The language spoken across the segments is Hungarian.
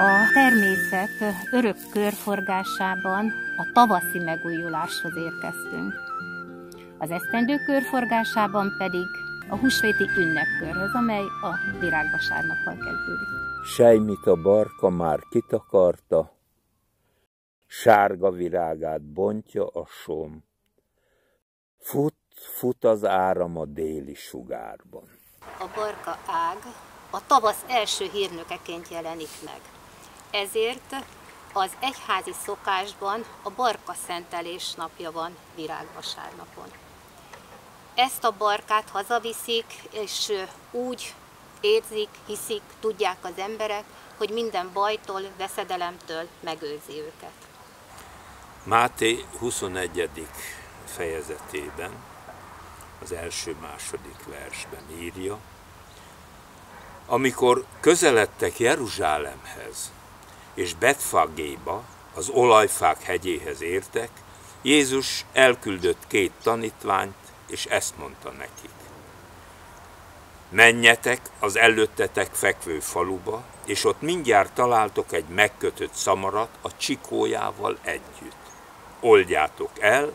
A természet örök körforgásában a tavaszi megújuláshoz érkeztünk. Az esztendő körforgásában pedig a húsvéti ünnepkörhöz, amely a virágvasárnappal kezdődik. Sejmit a barka már kitakarta, sárga virágát bontja a som. Fut, fut az áram a déli sugárban. A barka ág a tavasz első hírnökeként jelenik meg. Ezért az egyházi szokásban a barka szentelés napja van virágvasárnapon. Ezt a barkát hazaviszik, és úgy érzik, hiszik, tudják az emberek, hogy minden bajtól, veszedelemtől megőrzi őket. Máté 21. fejezetében, az első-második versben írja, amikor közeledtek Jeruzsálemhez, és Betfagéba, az olajfák hegyéhez értek, Jézus elküldött két tanítványt, és ezt mondta nekik. Menjetek az előttetek fekvő faluba, és ott mindjárt találtok egy megkötött szamarat a csikójával együtt. Oldjátok el,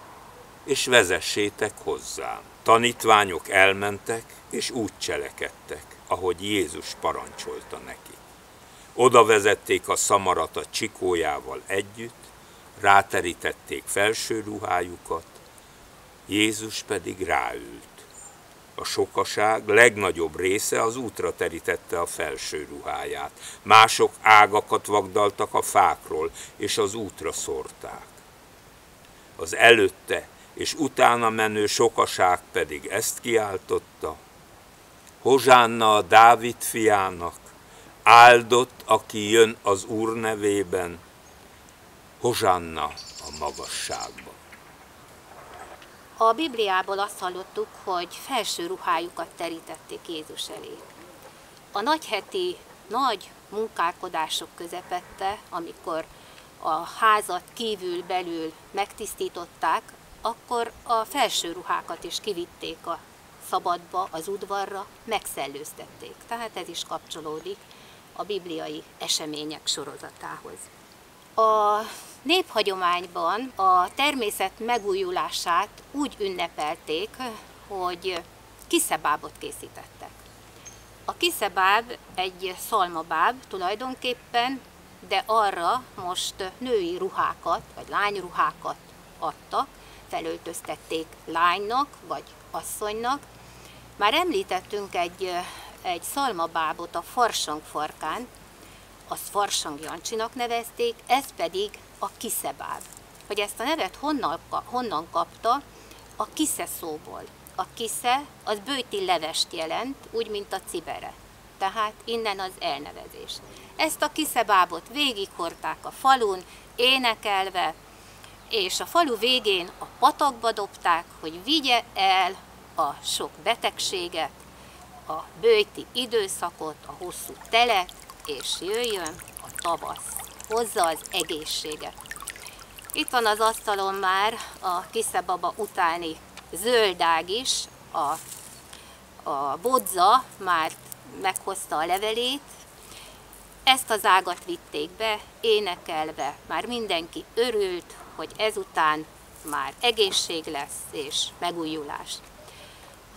és vezessétek hozzám. Tanítványok elmentek, és úgy cselekedtek, ahogy Jézus parancsolta neki. Oda vezették a szamarat a csikójával együtt, ráterítették felső ruhájukat, Jézus pedig ráült. A sokaság legnagyobb része az útra terítette a felső ruháját. Mások ágakat vagdaltak a fákról, és az útra szórták. Az előtte és utána menő sokaság pedig ezt kiáltotta, Hozsánna a Dávid fiának, áldott, aki jön az Úr nevében, Hozsánna a magasságban. A Bibliából azt hallottuk, hogy felső ruhájukat terítették Jézus elé. A nagyheti nagy munkálkodások közepette, amikor a házat kívül belül megtisztították, akkor a felső ruhákat is kivitték a szabadba, az udvarra, megszellőztették. Tehát ez is kapcsolódik a bibliai események sorozatához. A néphagyományban a természet megújulását úgy ünnepelték, hogy kiszebábot készítettek. A kiszebáb egy szalmabáb tulajdonképpen, de arra most női ruhákat, vagy lányruhákat adtak, felöltöztették lánynak, vagy asszonynak. Már említettünk egy, egy szalmabábot a farsangfarkán, azt Farsang Jancsinak nevezték, ez pedig a kiszebáb. Hogy ezt a nevet honnan, honnan kapta? A kisze szóból. A kisze az bőti levest jelent, úgy, mint a cibere. Tehát innen az elnevezés. Ezt a kiszebábot végighorták a falun, énekelve, és a falu végén a patakba dobták, hogy vigye el a sok betegséget, a bőti időszakot, a hosszú telet, és jöjjön a tavasz, hozza az egészséget. Itt van az asztalon már a kiszebaba utáni zöldág is, a, a bodza már meghozta a levelét, ezt az ágat vitték be, énekelve, már mindenki örült, hogy ezután már egészség lesz és megújulás.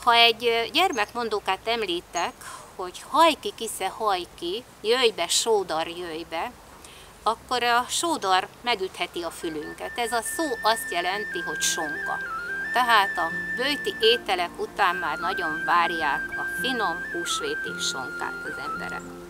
Ha egy gyermekmondókát említek, hogy hajki kisze hajki, jöjj be, sódar, jöjj be, akkor a sódar megütheti a fülünket. Ez a szó azt jelenti, hogy sonka. Tehát a bőti ételek után már nagyon várják a finom húsvéti sonkát az emberek.